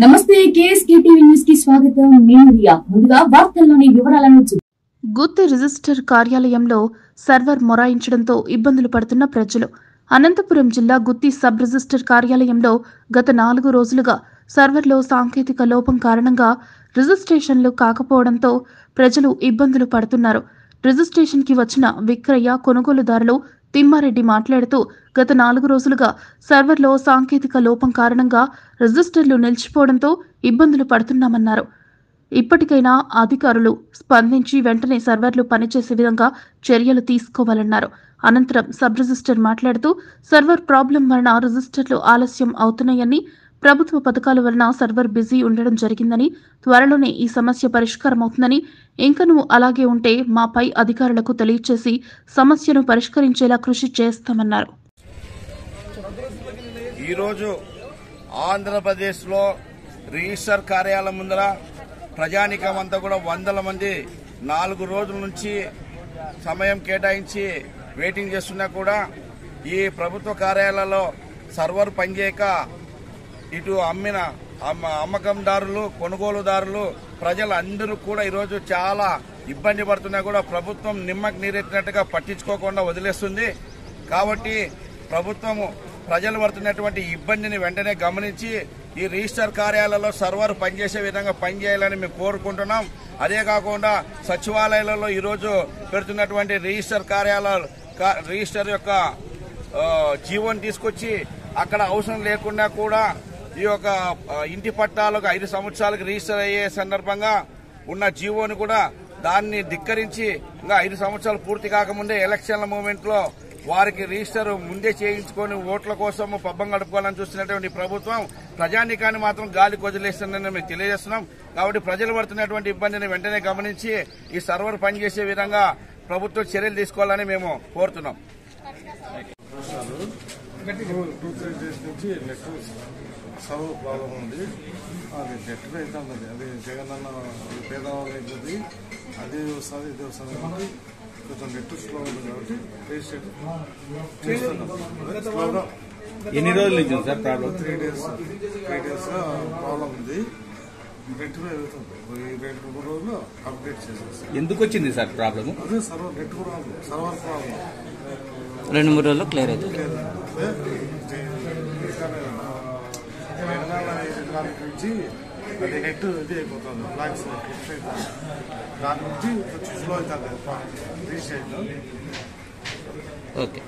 నమస్తే KSK TV న్యూస్కి స్వాగతం. నేను రియా. ముందుగా వార్తల్లోని వివరాలను రిజిస్టర్ కార్యాలయంలో సర్వర్ మొరాయించడంతో ఇబ్బందులు పడుతున్న ప్రజలు. అనంతపురం జిల్లా గుత్తి సబ్ రిజిస్టర్ కార్యాలయంలో గత నాలుగు రోజులుగా సర్వర్లో సాంకేతిక లోపం కారణంగా రిజిస్ట్రేషన్లు కాకపోవడంతో ప్రజలు ఇబ్బందులు పడుతున్నారు. రిజిస్ట్రేషన్కి వచ్చిన విక్రయ కొనుగోలుదారులు తిమ్మారెడ్డి మాట్లాడుతూ గత నాలుగు రోజులుగా సర్వర్లో సాంకేతిక లోపం కారణంగా రిజిస్టర్లు నిలిచిపోవడంతో ఇబ్బందులు పడుతున్నామన్నారు. ఇప్పటికైనా అధికారులు స్పందించి వెంటనే సర్వర్లు పనిచేసే విధంగా చర్యలు తీసుకోవాలన్నారు. అనంతరం సబ్ రిజిస్టర్ మాట్లాడుతూ సర్వర్ ప్రాబ్లం వలన రిజిస్టర్లు ఆలస్యం అవుతున్నాయని ప్రభుత్వ పథకాల వలన సర్వర్ బిజీ ఉండడం జరిగిందని త్వరలోనే ఈ సమస్య పరిష్కారం అవుతుందని ఇంకనూ అలాగే ఉంటే మాపై అధికారులకు తెలియచేసి సమస్యను పరిష్కరించేలా కృషి చేస్తామన్నారు. ఈరోజు ఆంధ్రప్రదేశ్లో రిజిస్టర్ కార్యాలయం ముందర ప్రజానికం అంతా కూడా వందల మంది నాలుగు రోజుల నుంచి సమయం కేటాయించి వెయిటింగ్ చేస్తున్నా కూడా ఈ ప్రభుత్వ కార్యాలయాల్లో సర్వర్ పనిచేయక ఇటు అమ్మిన అమ్మ- అమ్మకందారులు కొనుగోలుదారులు ప్రజలు అందరూ కూడా ఈరోజు చాలా ఇబ్బంది పడుతున్నా కూడా ప్రభుత్వం నిమ్మకి నీరెత్తినట్టుగా పట్టించుకోకుండా వదిలేస్తుంది. కాబట్టి ప్రభుత్వము ప్రజలు పడుతున్నటువంటి ఇబ్బందిని వెంటనే గమనించి ఈ రిజిస్టర్ కార్యాలయంలో సర్వర్ పనిచేసే విధంగా పనిచేయాలని మేము కోరుకుంటున్నాం. అదే కాకుండా సచివాలయాలలో ఈరోజు పెడుతున్నటువంటి రిజిస్టర్ కార్యాలయాలు కా- రిజిస్టర్ యొక్క జీవోని తీసుకొచ్చి అక్కడ అవసరం లేకుండా కూడా ఈ యొక్క ఇంటి పట్టాలకు ఐదు సంవత్సరాలకు రిజిస్టర్ అయ్యే సందర్భంగా ఉన్న జీవోని కూడా దాన్ని ధిక్కరించి ఇంకా ఐదు సంవత్సరాలు పూర్తి కాకముందే ఎలక్షన్ల మూమెంట్లో వారికి రిజిస్టర్ ముందే చేయించుకొని ఓట్ల కోసం పబ్బం గడుపుకోవాలని చూస్తున్నటువంటి ప్రభుత్వం ప్రజానికాన్ని మాత్రం గాలి కొదిలేస్తుందని మేము తెలియజేస్తున్నాం. కాబట్టి ప్రజలు పడుతున్నటువంటి ఇబ్బందిని వెంటనే గమనించి ఈ సర్వర్ పనిచేసే విధంగా ప్రభుత్వం చర్యలు తీసుకోవాలని మేము కోరుతున్నాం. టూ టూ త్రీ డేస్ నుంచి నెట్ సర్వ్ ప్రాబ్లం ఉంది. అది నెట్ అయితే ఉన్నది. అది జగన్ అన్న పేదవాళ్ళు అవుతుంది అది వస్తుంది ఇది వస్తుంది కాబట్టి కొంచెం నెట్ స్లో ఉంది కాబట్టి రిజిస్టర్ ఎన్ని రోజుల నుంచి ఉంది sir problem? Three days three days problem ఉంది. నెట్ అవుతుంది ఈ రెండు మూడు రోజులు అప్డేట్ చేసేస్తాం. ఎందుకు వచ్చింది సార్ ప్రాబ్లమ్? అదే server net problem server problem. రెండు మూడు రోజుల్లో క్లియర్ అవుతుంది అది నెట్ ఇది అయిపోతుంది బ్లాక్స్ దాని నుంచి కొంచెం స్లో అవుతుంది ఓకే.